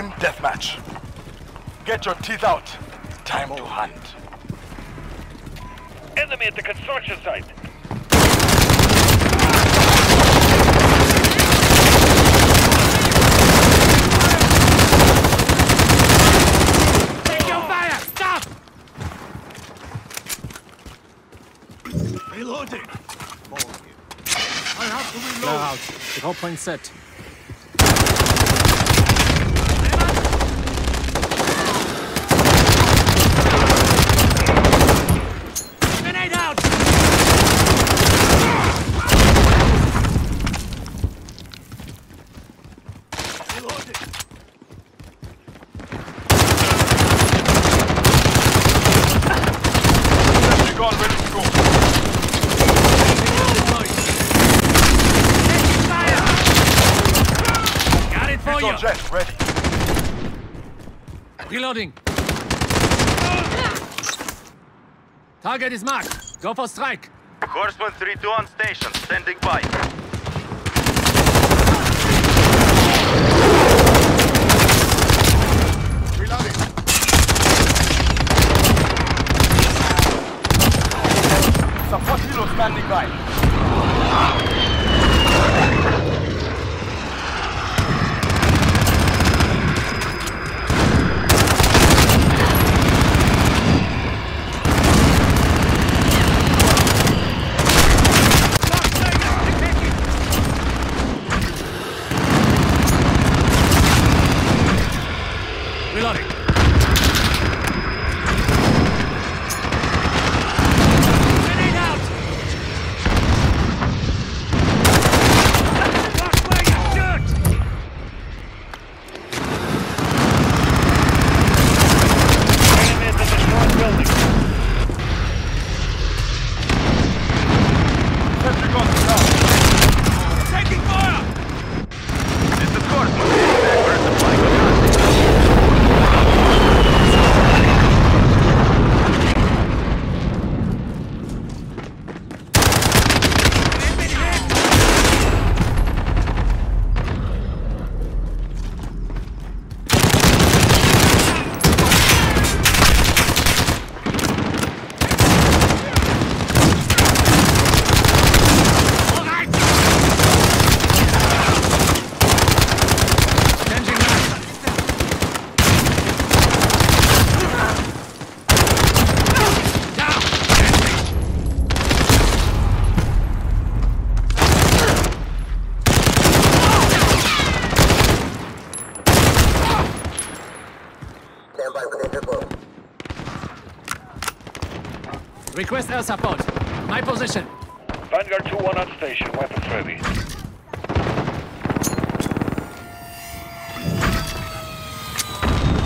Team deathmatch. Get your teeth out. Time to hunt. Enemy at the construction site. Take your fire! Stop! Reloading. I have to reload. Clear out. Draw point set. Grenade out! Reloading. Ready to go. Got it for He's you! on jet, ready. Reloading. Ah! Target is marked. Go for strike. Horseman 3-2 on station, standing by. Reloading. Support helo standing by. Reloading. Grenade out! Shoot! Enemy at the destroyed building. Sentry gun down. Taking fire! This is Horseman, back for supply capacity. All right! Changing mag. Down! Request air support. My position. Vanguard 2-1 on station. Weapons ready.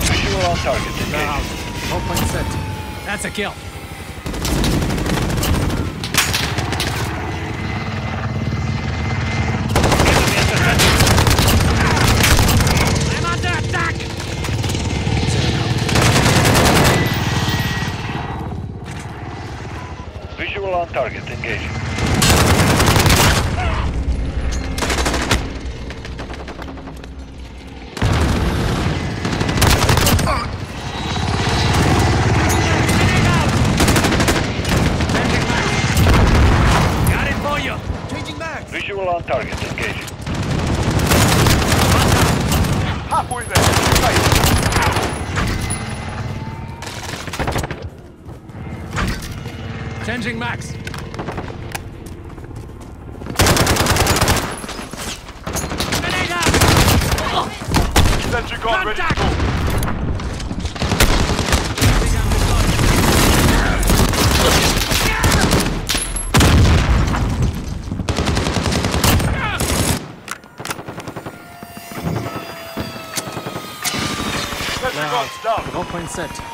Visual on target. Engage. Whole point set. That's a kill. Enemy at the center. I'm under attack! Visual on target. Engaging. Changing mag. Grenade out! Sentry gun ready to go. Sentry guns down. Whole point set.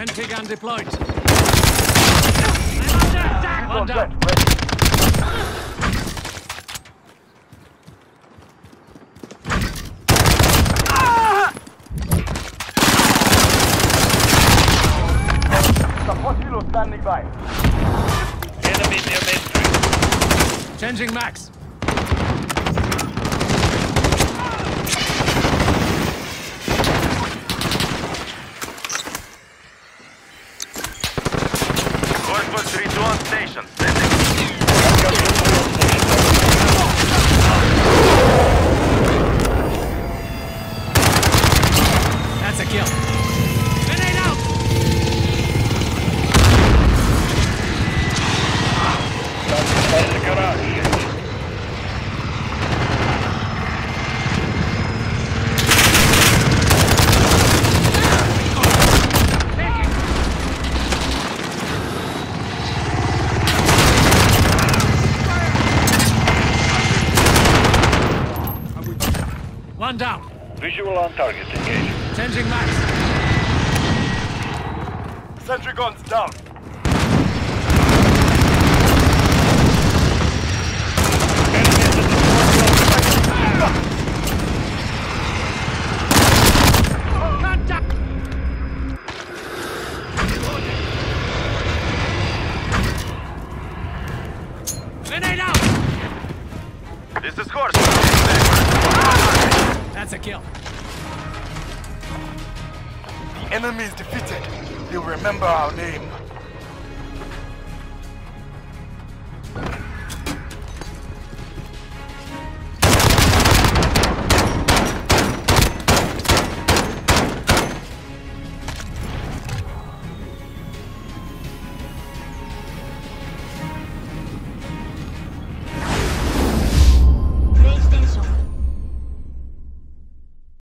Sentry gun deployed. Standing by. Enemy near. Changing mag. Horseman 3-2 on station. Sending That's a kill. Grenade out! That's the garage. One down. Visual on target. Engage. Changing mag. Sentry guns down. Enemy is defeated. They'll remember our name.